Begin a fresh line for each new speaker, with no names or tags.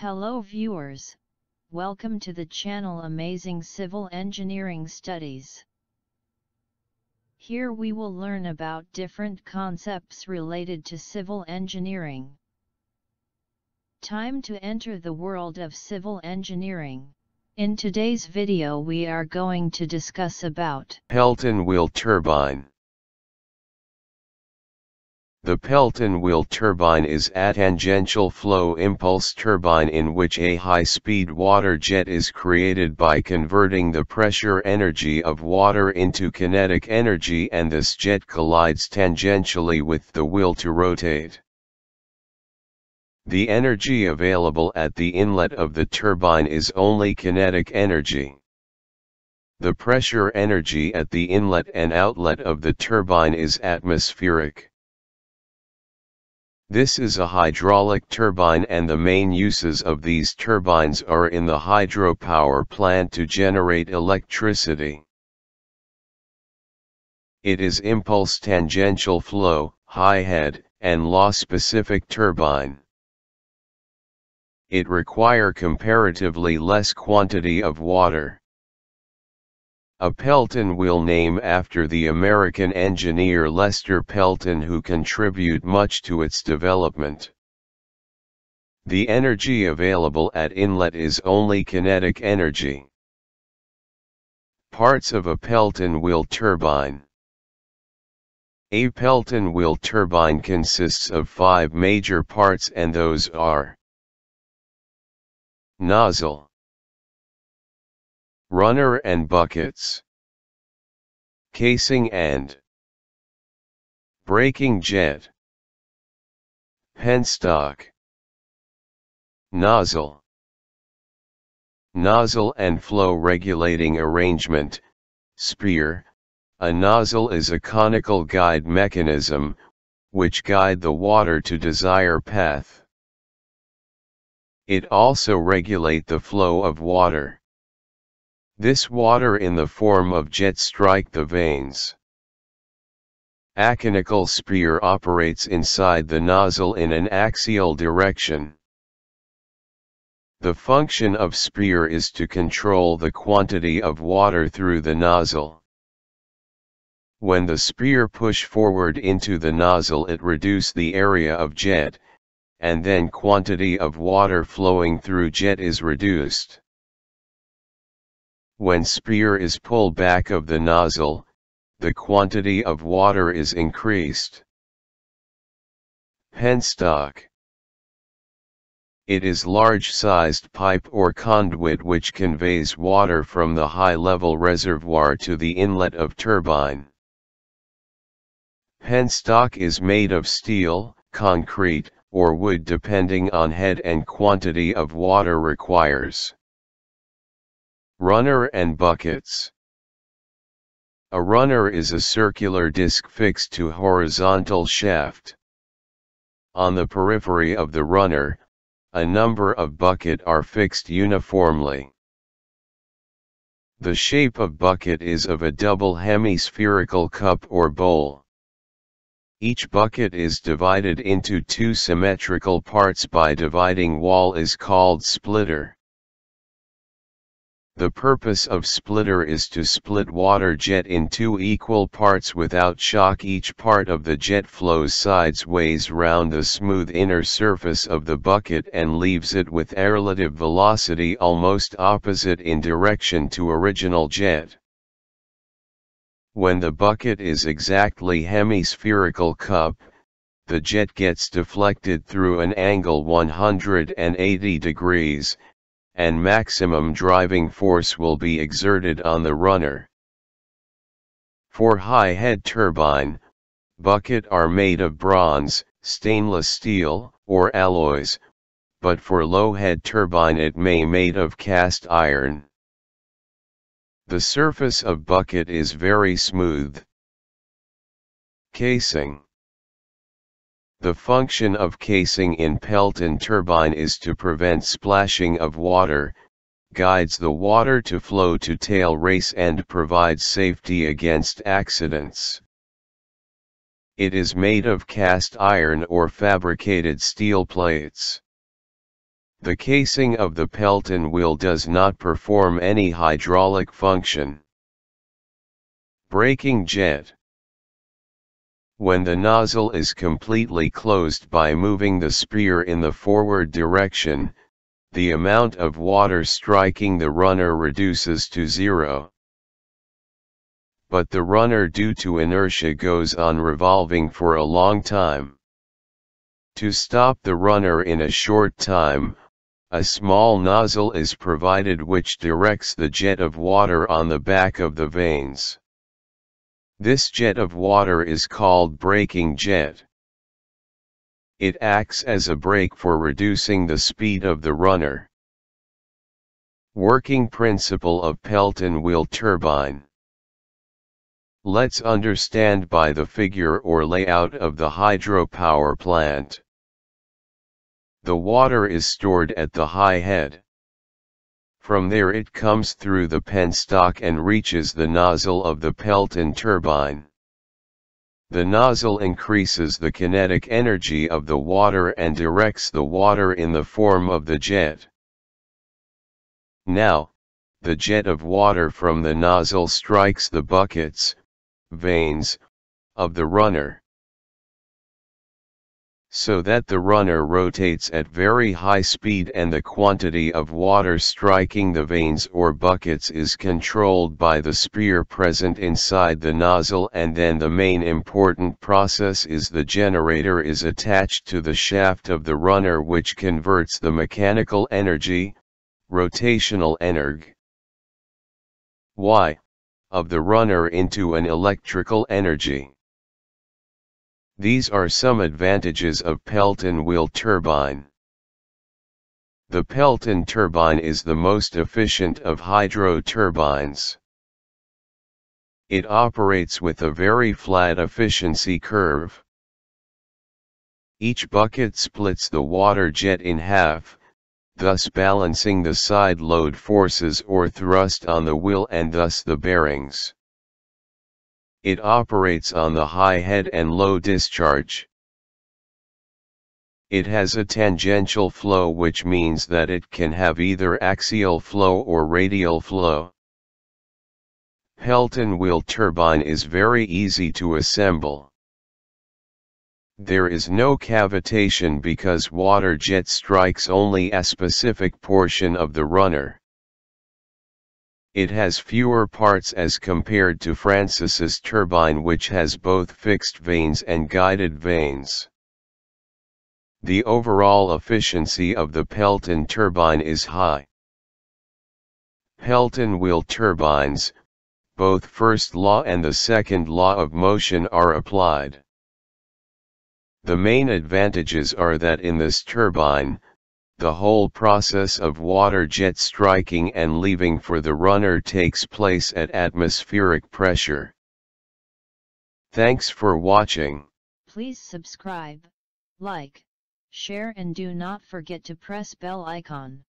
Hello viewers, welcome to the channel Amazing Civil Engineering Studies. Here we will learn about different concepts related to civil engineering. Time to enter the world of civil engineering. In today's video we are going to discuss about
Pelton wheel turbine. The Pelton wheel turbine is a tangential flow impulse turbine in which a high-speed water jet is created by converting the pressure energy of water into kinetic energy and this jet collides tangentially with the wheel to rotate. The energy available at the inlet of the turbine is only kinetic energy. The pressure energy at the inlet and outlet of the turbine is atmospheric. This is a hydraulic turbine and the main uses of these turbines are in the hydropower plant to generate electricity. It is impulse tangential flow, high head, and law specific turbine. It require comparatively less quantity of water. A Pelton wheel name after the American engineer Lester Pelton who contribute much to its development. The energy available at inlet is only kinetic energy. Parts of a Pelton wheel turbine A Pelton wheel turbine consists of five major parts and those are Nozzle Runner and buckets. Casing and Braking jet. Penstock. Nozzle. Nozzle and flow regulating arrangement, spear, a nozzle is a conical guide mechanism, which guide the water to desired path. It also regulate the flow of water. This water in the form of jet strike the vanes. A conical spear operates inside the nozzle in an axial direction. The function of spear is to control the quantity of water through the nozzle. When the spear push forward into the nozzle it reduce the area of jet, and then quantity of water flowing through jet is reduced. When spear is pulled back of the nozzle, the quantity of water is increased. Penstock It is large-sized pipe or conduit which conveys water from the high-level reservoir to the inlet of turbine. Penstock is made of steel, concrete, or wood depending on head and quantity of water requires. Runner and buckets. A runner is a circular disc fixed to horizontal shaft. On the periphery of the runner, a number of bucket are fixed uniformly. The shape of bucket is of a double hemispherical cup or bowl. Each bucket is divided into two symmetrical parts by dividing wall is called splitter. The purpose of splitter is to split water jet in two equal parts without shock each part of the jet flows sideways round the smooth inner surface of the bucket and leaves it with relative velocity almost opposite in direction to original jet. When the bucket is exactly hemispherical cup, the jet gets deflected through an angle 180 degrees, and maximum driving force will be exerted on the runner. For high head turbine, bucket are made of bronze, stainless steel, or alloys, but for low head turbine it may made of cast iron. The surface of bucket is very smooth. Casing the function of casing in Pelton turbine is to prevent splashing of water, guides the water to flow to tail race and provides safety against accidents. It is made of cast iron or fabricated steel plates. The casing of the Pelton wheel does not perform any hydraulic function. Braking jet When the nozzle is completely closed by moving the spear in the forward direction, the amount of water striking the runner reduces to zero. But the runner due to inertia goes on revolving for a long time. To stop the runner in a short time, a small nozzle is provided which directs the jet of water on the back of the vanes. This jet of water is called braking jet. It acts as a brake for reducing the speed of the runner. Working principle of Pelton wheel turbine. Let's understand by the figure or layout of the hydropower plant. The water is stored at the high head. From there it comes through the penstock and reaches the nozzle of the Pelton turbine. The nozzle increases the kinetic energy of the water and directs the water in the form of the jet. Now, the jet of water from the nozzle strikes the buckets, vanes, of the runner so that the runner rotates at very high speed and the quantity of water striking the vanes or buckets is controlled by the spear present inside the nozzle and then the main important process is the generator is attached to the shaft of the runner which converts the mechanical energy, rotational energ y, of the runner into an electrical energy. These are some advantages of Pelton wheel turbine. The Pelton turbine is the most efficient of hydro turbines. It operates with a very flat efficiency curve. Each bucket splits the water jet in half, thus balancing the side load forces or thrust on the wheel and thus the bearings. It operates on the high head and low discharge. It has a tangential flow which means that it can have either axial flow or radial flow. Pelton wheel turbine is very easy to assemble. There is no cavitation because water jet strikes only a specific portion of the runner. It has fewer parts as compared to Francis's turbine which has both fixed vanes and guided vanes. The overall efficiency of the Pelton turbine is high. Pelton wheel turbines, both first law and the second law of motion are applied. The main advantages are that in this turbine, the whole process of water jet striking and leaving for the runner takes place at atmospheric pressure. Thanks for watching.
Please subscribe, like, share and do not forget to press bell icon.